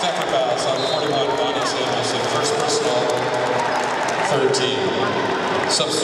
Pepper Bells on 41 minus Amos in first personal, third team. Substitute